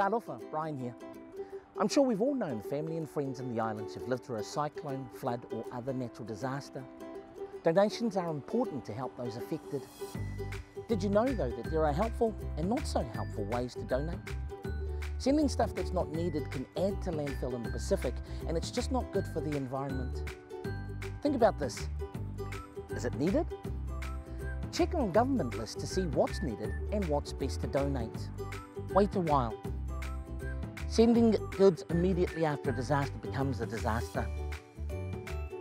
Talofa, Brian here. I'm sure we've all known family and friends in the islands who've lived through a cyclone, flood or other natural disaster. Donations are important to help those affected. Did you know though that there are helpful and not so helpful ways to donate? Sending stuff that's not needed can add to landfill in the Pacific and it's just not good for the environment. Think about this. Is it needed? Check on government lists to see what's needed and what's best to donate. Wait a while. Sending goods immediately after a disaster becomes a disaster.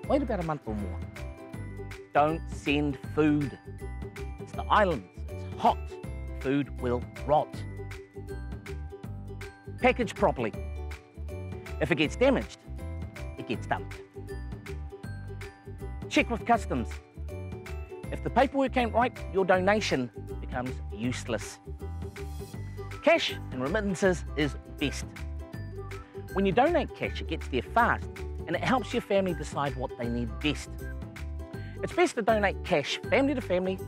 Wait about a month or more. Don't send food. It's the islands, it's hot. Food will rot. Package properly. If it gets damaged, it gets dumped. Check with customs. If the paperwork ain't right, your donation becomes useless. Cash and remittances is best. When you donate cash, it gets there fast and it helps your family decide what they need best. It's best to donate cash family to family,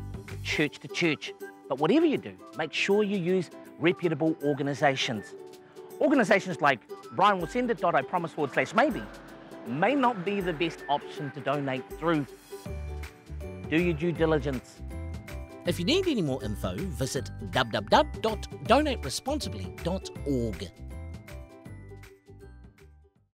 church to church. But whatever you do, make sure you use reputable organisations. Organisations like Brian will send it. I promise forward slash maybe may not be the best option to donate through. Do your due diligence. If you need any more info, visit www.donateresponsibly.org.